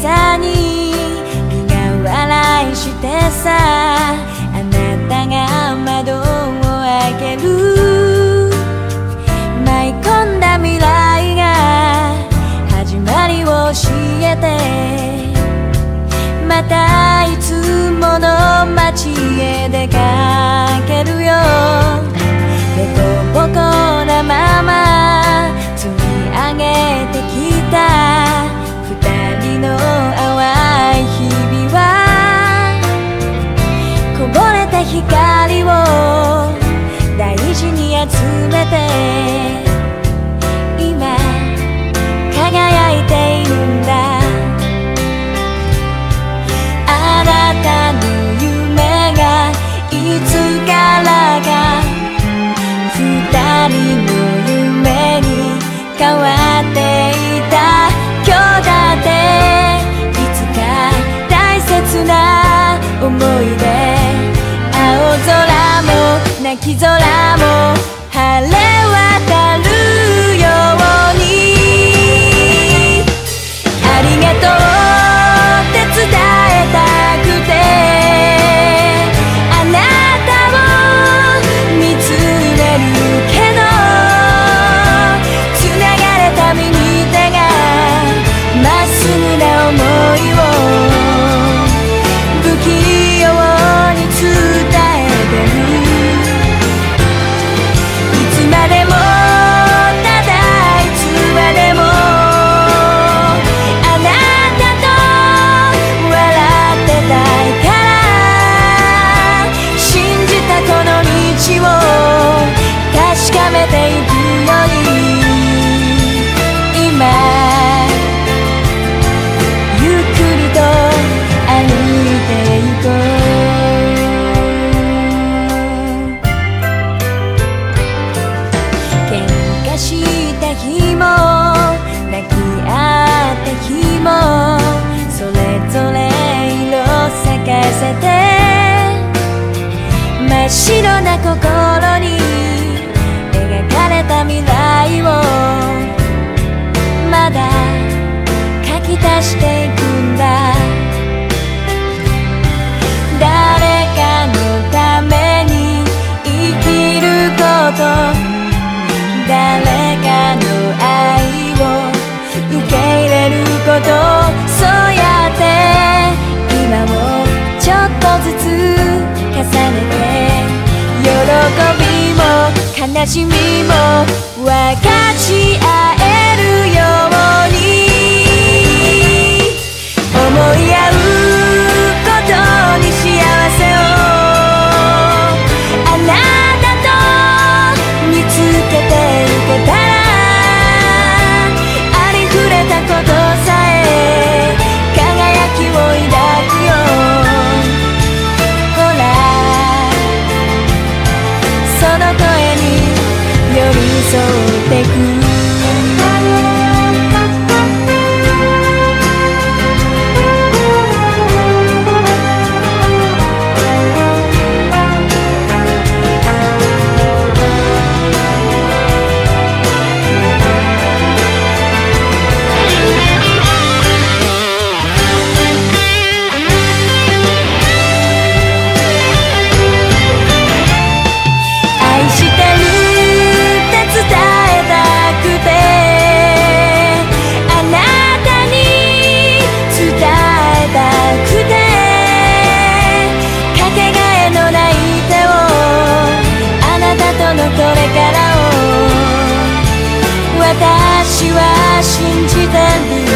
朝に苦笑いしてさあなたが窓を開ける。舞い込んだ未来が始まりを教えて。またいつもの街へ出かけいいつか大切な思い出青空も泣き空しみも分かち合え心机等等。